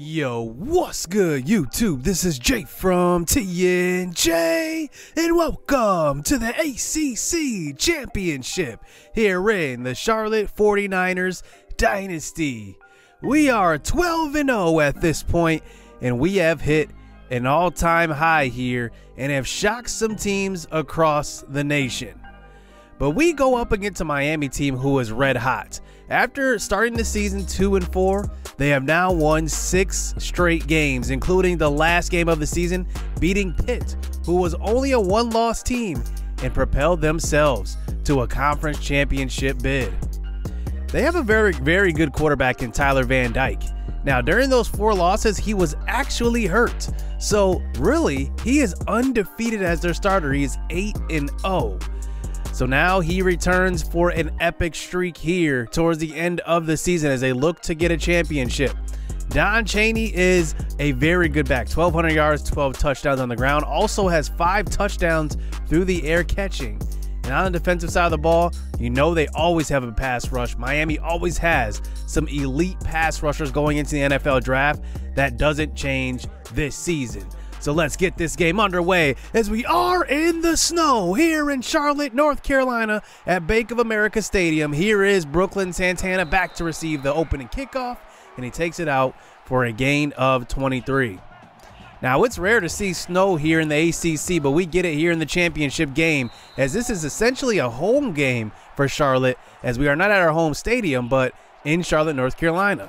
Yo, what's good, YouTube? This is Jay from TNJ, and welcome to the ACC Championship here in the Charlotte 49ers Dynasty. We are 12 0 at this point, and we have hit an all time high here and have shocked some teams across the nation. But we go up against a Miami team who is red hot. After starting the season 2 and 4, they have now won 6 straight games, including the last game of the season beating Pitt, who was only a one-loss team and propelled themselves to a conference championship bid. They have a very very good quarterback in Tyler Van Dyke. Now, during those 4 losses, he was actually hurt. So, really, he is undefeated as their starter. He is 8 and 0. So now he returns for an epic streak here towards the end of the season as they look to get a championship. Don Chaney is a very good back 1,200 yards, 12 touchdowns on the ground, also has five touchdowns through the air catching. And on the defensive side of the ball, you know they always have a pass rush. Miami always has some elite pass rushers going into the NFL draft. That doesn't change this season. So let's get this game underway as we are in the snow here in Charlotte, North Carolina at Bank of America Stadium. Here is Brooklyn Santana back to receive the opening kickoff, and he takes it out for a gain of 23. Now, it's rare to see snow here in the ACC, but we get it here in the championship game as this is essentially a home game for Charlotte as we are not at our home stadium, but in Charlotte, North Carolina.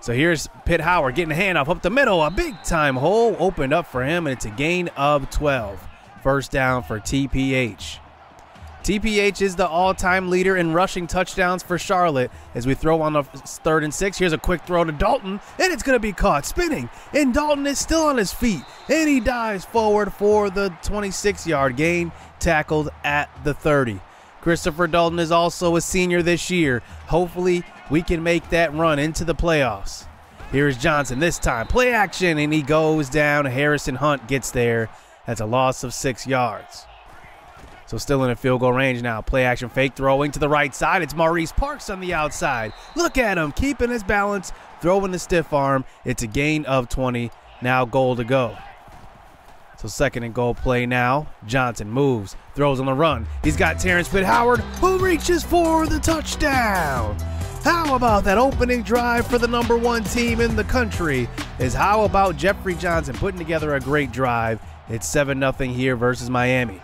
So here's Pitt Howard getting a handoff up the middle. A big time hole opened up for him, and it's a gain of 12. First down for TPH. TPH is the all time leader in rushing touchdowns for Charlotte as we throw on the third and six. Here's a quick throw to Dalton, and it's going to be caught spinning. And Dalton is still on his feet, and he dives forward for the 26 yard gain, tackled at the 30. Christopher Dalton is also a senior this year. Hopefully, we can make that run into the playoffs. Here's Johnson this time. Play action, and he goes down. Harrison Hunt gets there. That's a loss of six yards. So still in a field goal range now. Play action fake throwing to the right side. It's Maurice Parks on the outside. Look at him keeping his balance, throwing the stiff arm. It's a gain of 20. Now goal to go. So second and goal play now. Johnson moves, throws on the run. He's got Terrence Pitt Howard, who reaches for the touchdown. How about that opening drive for the number one team in the country? Is how about Jeffrey Johnson putting together a great drive? It's 7 0 here versus Miami.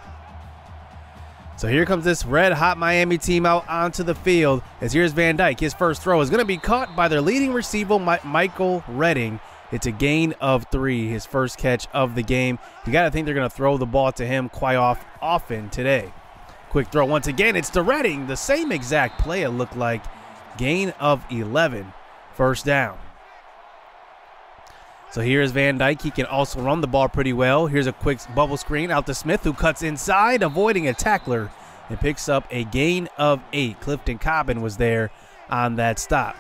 So here comes this red hot Miami team out onto the field. As here's Van Dyke. His first throw is going to be caught by their leading receiver, Michael Redding. It's a gain of three, his first catch of the game. You got to think they're going to throw the ball to him quite off, often today. Quick throw once again. It's to Redding. The same exact play it looked like. Gain of 11, first down. So here's Van Dyke. He can also run the ball pretty well. Here's a quick bubble screen out to Smith, who cuts inside, avoiding a tackler, and picks up a gain of eight. Clifton Cobbin was there on that stop.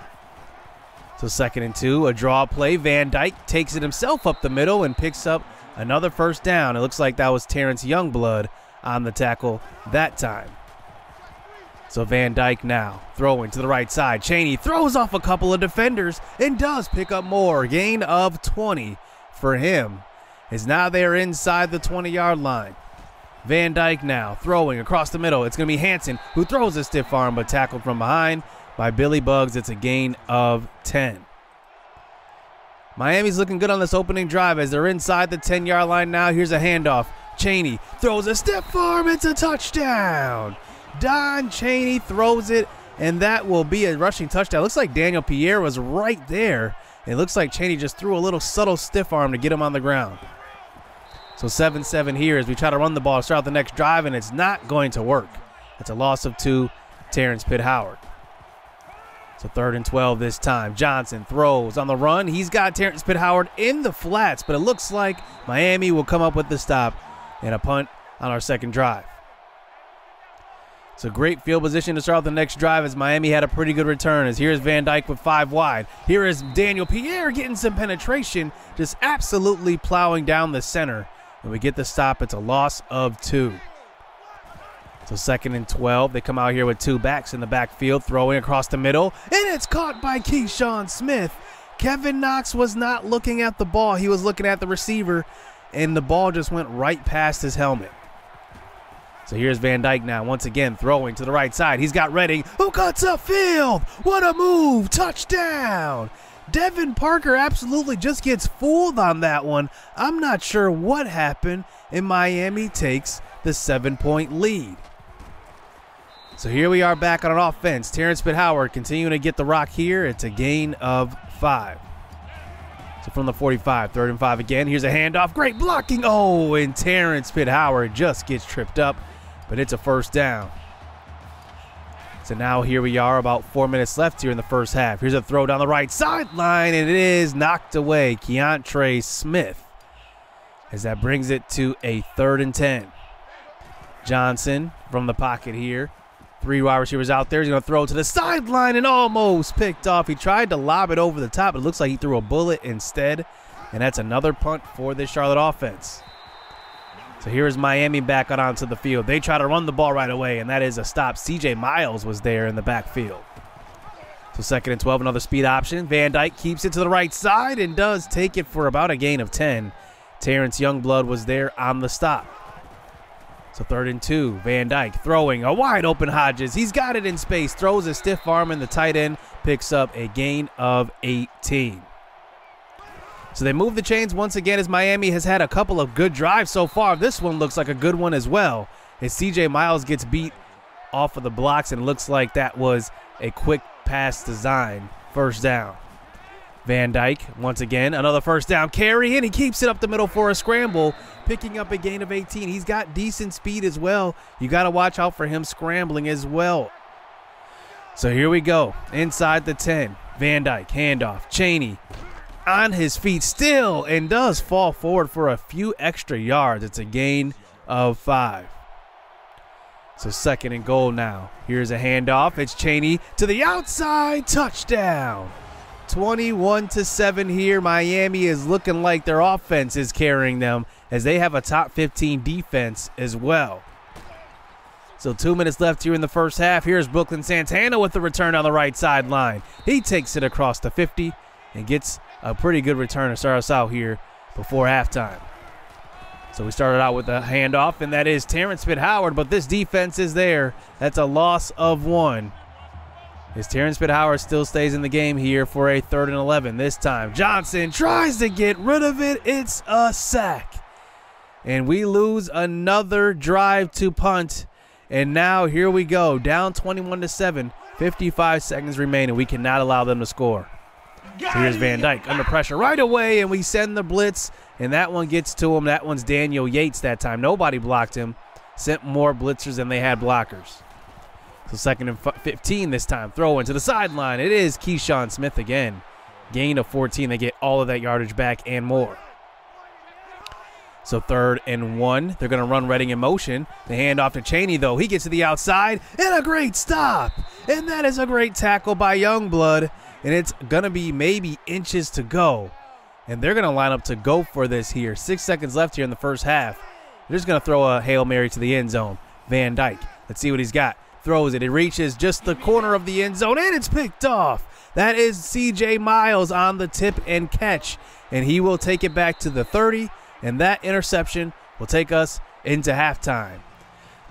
So second and two, a draw play. Van Dyke takes it himself up the middle and picks up another first down. It looks like that was Terrence Youngblood on the tackle that time. So Van Dyke now throwing to the right side. Chaney throws off a couple of defenders and does pick up more. Gain of 20 for him. Is now they're inside the 20 yard line. Van Dyke now throwing across the middle. It's going to be Hanson who throws a stiff arm but tackled from behind by Billy Bugs. It's a gain of 10. Miami's looking good on this opening drive as they're inside the 10 yard line now. Here's a handoff. Chaney throws a stiff arm. It's a touchdown. Don Chaney throws it, and that will be a rushing touchdown. Looks like Daniel Pierre was right there. It looks like Chaney just threw a little subtle stiff arm to get him on the ground. So 7 7 here as we try to run the ball, start the next drive, and it's not going to work. It's a loss of two, Terrence Pitt Howard. So third and 12 this time. Johnson throws on the run. He's got Terrence Pitt Howard in the flats, but it looks like Miami will come up with the stop and a punt on our second drive. It's a great field position to start off the next drive as Miami had a pretty good return. As here's Van Dyke with five wide. Here is Daniel Pierre getting some penetration, just absolutely plowing down the center. And we get the stop. It's a loss of two. So second and 12. They come out here with two backs in the backfield, throwing across the middle, and it's caught by Keyshawn Smith. Kevin Knox was not looking at the ball. He was looking at the receiver, and the ball just went right past his helmet. So here's Van Dyke now, once again throwing to the right side. He's got Redding, who cuts upfield. What a move! Touchdown! Devin Parker absolutely just gets fooled on that one. I'm not sure what happened, and Miami takes the seven point lead. So here we are back on an offense. Terrence Pitt Howard continuing to get the rock here. It's a gain of five. So from the 45, third and five again. Here's a handoff. Great blocking. Oh, and Terrence Pitt Howard just gets tripped up, but it's a first down. So now here we are, about four minutes left here in the first half. Here's a throw down the right sideline, and it is knocked away. Keontre Smith, as that brings it to a third and 10. Johnson from the pocket here. Three wide receivers out there. He's going to throw to the sideline and almost picked off. He tried to lob it over the top. It looks like he threw a bullet instead. And that's another punt for the Charlotte offense. So here's Miami back on onto the field. They try to run the ball right away, and that is a stop. CJ Miles was there in the backfield. So second and 12, another speed option. Van Dyke keeps it to the right side and does take it for about a gain of 10. Terrence Youngblood was there on the stop. So third and two, Van Dyke throwing a wide open Hodges. He's got it in space, throws a stiff arm, and the tight end picks up a gain of 18. So they move the chains once again as Miami has had a couple of good drives so far. This one looks like a good one as well. As CJ Miles gets beat off of the blocks and looks like that was a quick pass design. First down. Van Dyke, once again, another first down carry, and he keeps it up the middle for a scramble, picking up a gain of 18. He's got decent speed as well. You got to watch out for him scrambling as well. So here we go. Inside the 10. Van Dyke, handoff. Chaney on his feet still and does fall forward for a few extra yards. It's a gain of five. So second and goal now. Here's a handoff. It's Chaney to the outside. Touchdown. 21 to 7 here. Miami is looking like their offense is carrying them as they have a top 15 defense as well. So two minutes left here in the first half. Here's Brooklyn Santana with the return on the right sideline. He takes it across the 50 and gets a pretty good return to start us out here before halftime. So we started out with a handoff, and that is Terrence Pitt Howard, but this defense is there. That's a loss of one. As Terrence Howard still stays in the game here for a third and 11 this time. Johnson tries to get rid of it. It's a sack. And we lose another drive to punt. And now here we go, down 21 to 7. 55 seconds remaining. We cannot allow them to score. So here's Van Dyke under pressure right away, and we send the blitz, and that one gets to him. That one's Daniel Yates that time. Nobody blocked him. Sent more blitzers than they had blockers. So second and 15 this time. Throw into the sideline. It is Keyshawn Smith again. Gain of 14. They get all of that yardage back and more. So third and one. They're going to run Redding in motion. The handoff to Chaney, though. He gets to the outside and a great stop. And that is a great tackle by Youngblood. And it's going to be maybe inches to go. And they're going to line up to go for this here. Six seconds left here in the first half. They're just going to throw a Hail Mary to the end zone. Van Dyke. Let's see what he's got. Throws it. It reaches just the corner of the end zone, and it's picked off. That is CJ Miles on the tip and catch. And he will take it back to the 30 and that interception will take us into halftime.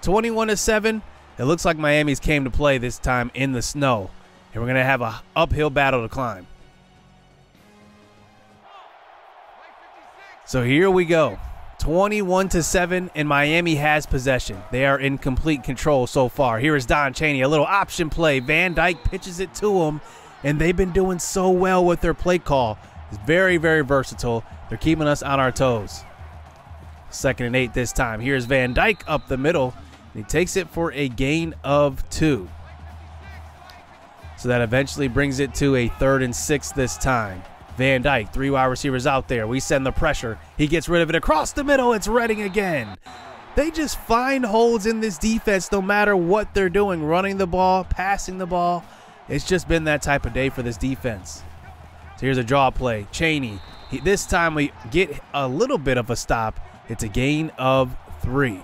21 to 7. It looks like Miami's came to play this time in the snow. And we're going to have a uphill battle to climb. So here we go. 21 to 7 and Miami has possession. They are in complete control so far. Here is Don Chaney, a little option play. Van Dyke pitches it to him and they've been doing so well with their play call. It's very very versatile. They're keeping us on our toes. Second and eight this time. Here's Van Dyke up the middle. he takes it for a gain of two. So that eventually brings it to a third and six this time. Van Dyke, three wide receivers out there. We send the pressure. He gets rid of it across the middle. It's Redding again. They just find holes in this defense no matter what they're doing running the ball, passing the ball. It's just been that type of day for this defense. So here's a draw play. Chaney. he, this time we get a little bit of a stop. It's a gain of three.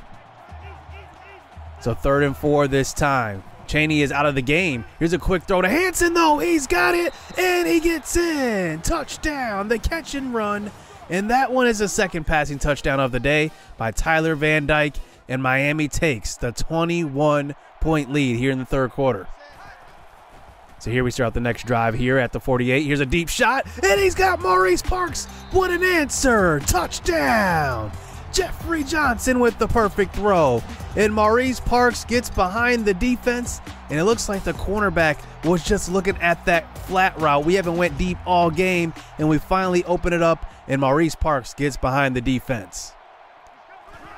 So third and four this time. Chaney is out of the game. Here's a quick throw to Hanson, though. He's got it, and he gets in. Touchdown, the catch and run. And that one is the second passing touchdown of the day by Tyler Van Dyke. And Miami takes the 21 point lead here in the third quarter. So here we start the next drive here at the 48. Here's a deep shot, and he's got Maurice Parks. What an answer! Touchdown! Jeffrey Johnson with the perfect throw. And Maurice Parks gets behind the defense, and it looks like the cornerback was just looking at that flat route. We haven't went deep all game, and we finally open it up, and Maurice Parks gets behind the defense.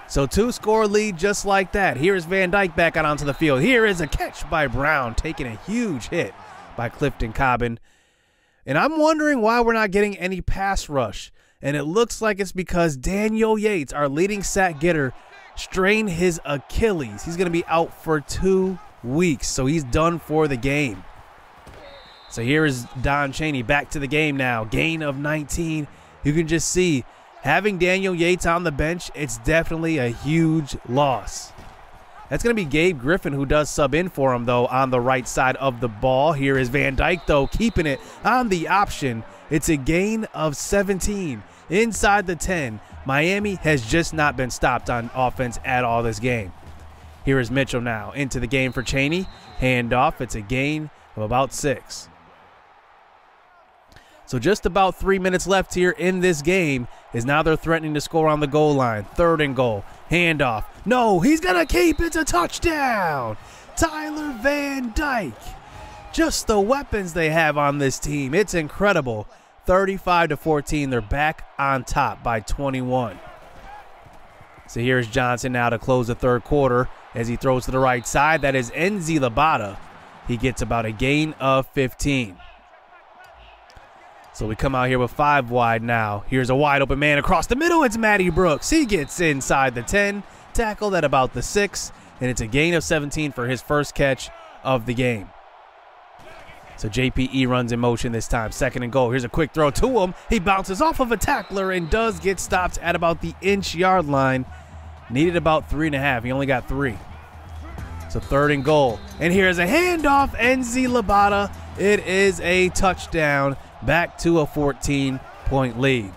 So two score lead just like that. Here is Van Dyke back out onto the field. Here is a catch by Brown, taking a huge hit by Clifton Cobbin. And I'm wondering why we're not getting any pass rush. And it looks like it's because Daniel Yates, our leading sack getter, strained his Achilles. He's going to be out for two weeks, so he's done for the game. So here is Don Chaney back to the game now. Gain of 19. You can just see having Daniel Yates on the bench, it's definitely a huge loss. That's going to be Gabe Griffin who does sub in for him, though, on the right side of the ball. Here is Van Dyke, though, keeping it on the option. It's a gain of 17 inside the 10. Miami has just not been stopped on offense at all this game. Here is Mitchell now into the game for Chaney. Handoff. It's a gain of about six. So just about three minutes left here in this game is now they're threatening to score on the goal line. Third and goal. Handoff. No, he's going to keep. It's a touchdown. Tyler Van Dyke. Just the weapons they have on this team. It's incredible. 35 to 14. They're back on top by 21. So here's Johnson now to close the third quarter as he throws to the right side. That is Enzi Labata. He gets about a gain of 15. So we come out here with five wide now. Here's a wide open man across the middle. It's Matty Brooks. He gets inside the 10, tackled at about the 6, and it's a gain of 17 for his first catch of the game. So JPE runs in motion this time. Second and goal. Here's a quick throw to him. He bounces off of a tackler and does get stopped at about the inch yard line. Needed about three and a half. He only got three. So third and goal. And here's a handoff. NZ Labata. It is a touchdown back to a 14 point lead.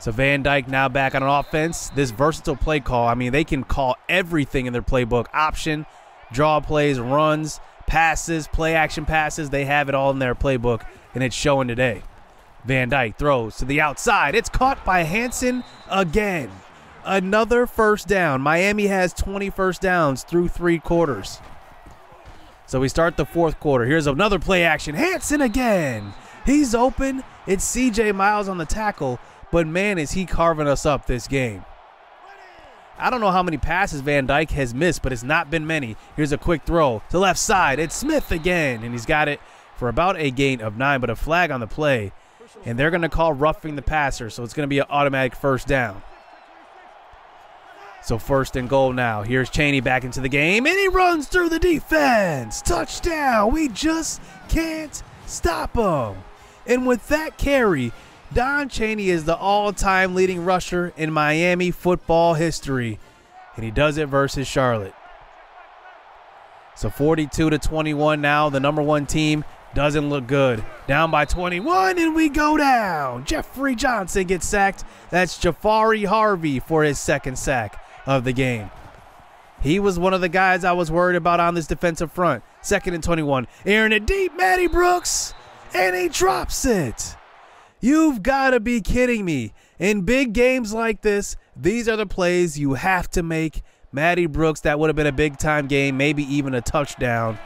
So Van Dyke now back on an offense. This versatile play call, I mean, they can call everything in their playbook option, draw plays, runs, passes, play action passes. They have it all in their playbook, and it's showing today. Van Dyke throws to the outside. It's caught by Hanson again. Another first down. Miami has 20 first downs through three quarters. So we start the fourth quarter. Here's another play action. Hanson again. He's open. It's CJ Miles on the tackle, but man, is he carving us up this game. I don't know how many passes Van Dyke has missed, but it's not been many. Here's a quick throw to left side. It's Smith again, and he's got it for about a gain of nine, but a flag on the play. And they're going to call roughing the passer, so it's going to be an automatic first down. So first and goal now. Here's Chaney back into the game, and he runs through the defense. Touchdown. We just can't stop him. And with that carry, Don Chaney is the all-time leading rusher in Miami football history, and he does it versus Charlotte. So 42 to 21 now, the number one team doesn't look good. Down by 21, and we go down. Jeffrey Johnson gets sacked. That's Jafari Harvey for his second sack of the game. He was one of the guys I was worried about on this defensive front. Second and 21. Aaron it deep, Matty Brooks, and he drops it. You've got to be kidding me. In big games like this, these are the plays you have to make. Matty Brooks, that would have been a big time game, maybe even a touchdown.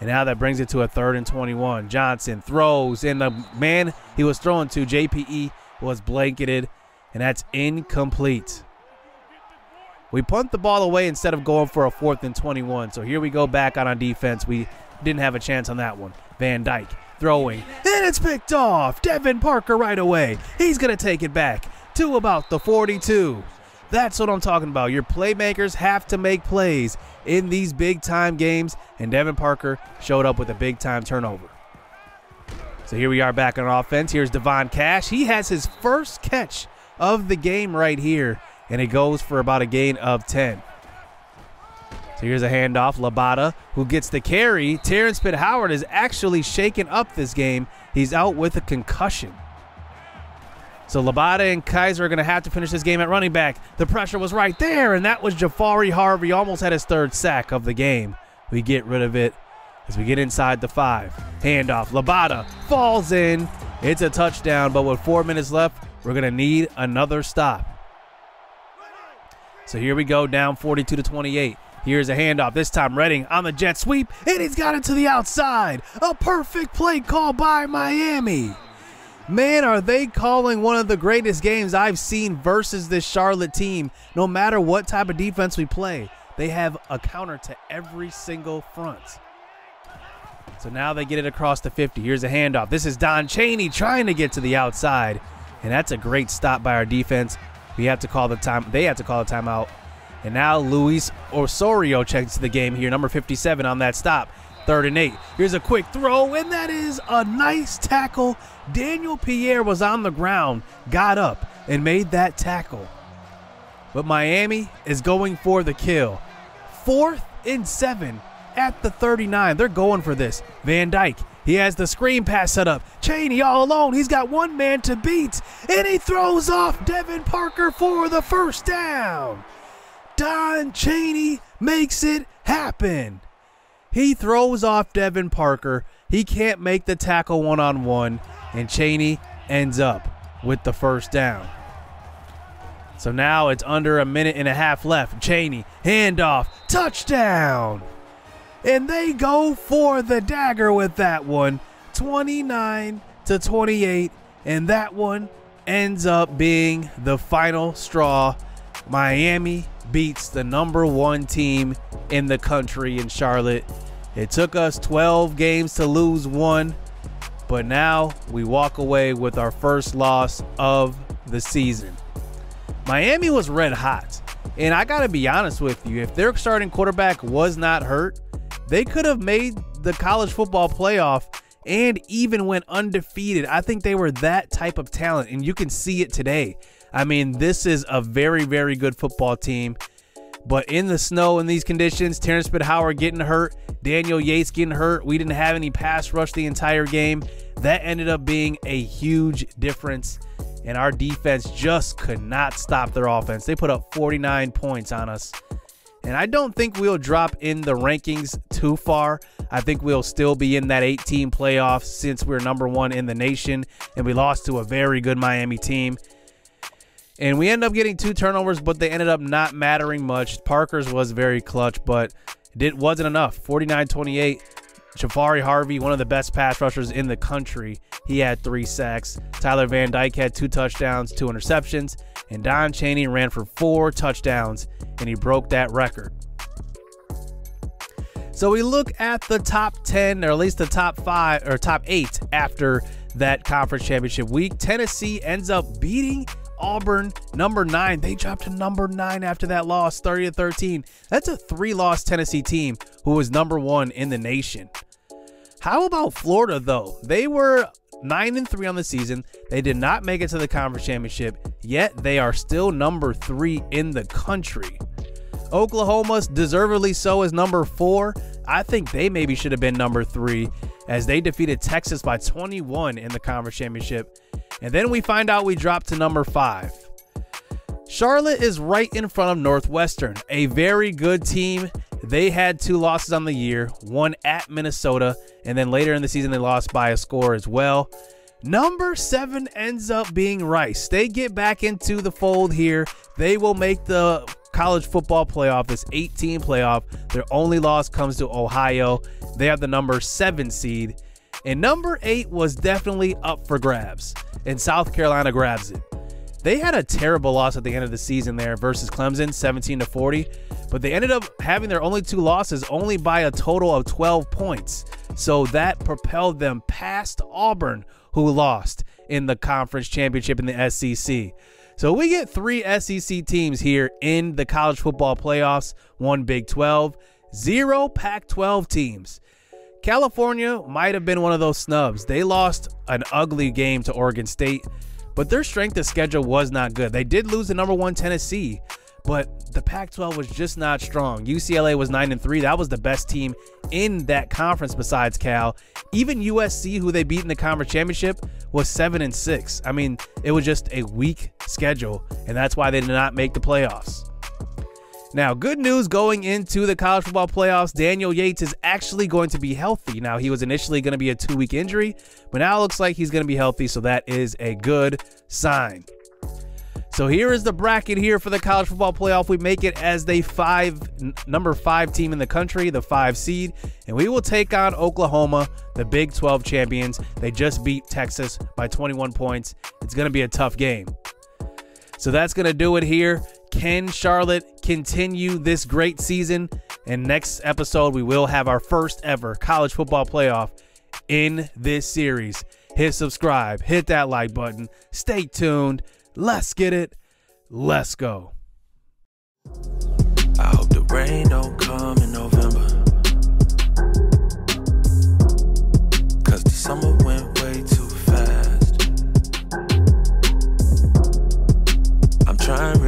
And now that brings it to a third and 21. Johnson throws, and the man he was throwing to, JPE, was blanketed, and that's incomplete. We punt the ball away instead of going for a fourth and 21. So here we go back on on defense. We didn't have a chance on that one. Van Dyke throwing, and it's picked off. Devin Parker right away. He's going to take it back to about the 42. That's what I'm talking about. Your playmakers have to make plays in these big time games, and Devin Parker showed up with a big time turnover. So here we are back on offense. Here's Devon Cash. He has his first catch of the game right here and it goes for about a gain of 10. So here's a handoff. Labata, who gets the carry. Terrence Pitt Howard is actually shaken up this game. He's out with a concussion. So Labata and Kaiser are going to have to finish this game at running back. The pressure was right there, and that was Jafari Harvey. Almost had his third sack of the game. We get rid of it as we get inside the five. Handoff. Labata falls in. It's a touchdown, but with four minutes left, we're going to need another stop. So here we go, down 42 to 28. Here's a handoff. This time Redding on the jet sweep, and he's got it to the outside. A perfect play call by Miami. Man, are they calling one of the greatest games I've seen versus this Charlotte team. No matter what type of defense we play, they have a counter to every single front. So now they get it across the 50. Here's a handoff. This is Don Chaney trying to get to the outside. And that's a great stop by our defense. We have to call the time. They have to call a timeout. And now Luis Osorio checks the game here, number 57 on that stop. Third and eight. Here's a quick throw, and that is a nice tackle. Daniel Pierre was on the ground, got up, and made that tackle. But Miami is going for the kill. Fourth and seven at the 39. They're going for this. Van Dyke, he has the screen pass set up. Chaney all alone. He's got one man to beat. And he throws off Devin Parker for the first down. Don Chaney makes it happen. He throws off Devin Parker. He can't make the tackle one on one. And Chaney ends up with the first down. So now it's under a minute and a half left. Chaney, handoff, touchdown and they go for the dagger with that one 29 to 28 and that one ends up being the final straw miami beats the number one team in the country in charlotte. It took us 12 games to lose one but now we walk away with our first loss of the season. Miami was red hot and i gotta be honest with you if their starting quarterback was not hurt they could have made the college football playoff and even went undefeated. I think they were that type of talent, and you can see it today. I mean, this is a very, very good football team. But in the snow in these conditions, Terrence Howard getting hurt, Daniel Yates getting hurt. We didn't have any pass rush the entire game. That ended up being a huge difference. And our defense just could not stop their offense. They put up 49 points on us. And I don't think we'll drop in the rankings too far. I think we'll still be in that 18 playoffs since we're number one in the nation and we lost to a very good Miami team. And we end up getting two turnovers, but they ended up not mattering much. Parker's was very clutch, but it wasn't enough. 49 28. Jafari Harvey, one of the best pass rushers in the country, he had three sacks. Tyler Van Dyke had two touchdowns, two interceptions, and Don Chaney ran for four touchdowns, and he broke that record. So we look at the top 10, or at least the top five, or top eight after that conference championship week. Tennessee ends up beating Auburn, number nine. They dropped to number nine after that loss, 30 to 13. That's a three loss Tennessee team who was number one in the nation. How about Florida, though? They were 9 and 3 on the season. They did not make it to the conference championship, yet they are still number 3 in the country. Oklahoma, deservedly so, is number 4. I think they maybe should have been number 3 as they defeated Texas by 21 in the conference championship. And then we find out we dropped to number 5. Charlotte is right in front of Northwestern, a very good team. They had two losses on the year, one at Minnesota, and then later in the season they lost by a score as well. Number seven ends up being Rice. They get back into the fold here. They will make the college football playoff, this 18 playoff. Their only loss comes to Ohio. They have the number seven seed. And number eight was definitely up for grabs, and South Carolina grabs it. They had a terrible loss at the end of the season there versus Clemson, 17 to 40, but they ended up having their only two losses only by a total of 12 points. So that propelled them past Auburn, who lost in the conference championship in the SEC. So we get three SEC teams here in the college football playoffs, one Big 12, zero Pac 12 teams. California might have been one of those snubs. They lost an ugly game to Oregon State but their strength of schedule was not good. They did lose the number one Tennessee, but the Pac-12 was just not strong. UCLA was 9 and 3. That was the best team in that conference besides Cal. Even USC who they beat in the conference championship was 7 and 6. I mean, it was just a weak schedule and that's why they did not make the playoffs. Now, good news going into the college football playoffs. Daniel Yates is actually going to be healthy. Now, he was initially going to be a two week injury, but now it looks like he's going to be healthy. So that is a good sign. So here is the bracket here for the college football playoff. We make it as the five number five team in the country, the five seed, and we will take on Oklahoma, the Big 12 champions. They just beat Texas by 21 points. It's going to be a tough game. So that's going to do it here. Can Charlotte continue this great season? And next episode, we will have our first ever college football playoff in this series. Hit subscribe, hit that like button. Stay tuned. Let's get it. Let's go. I hope the rain don't come in November. Cause the summer went way too fast. I'm trying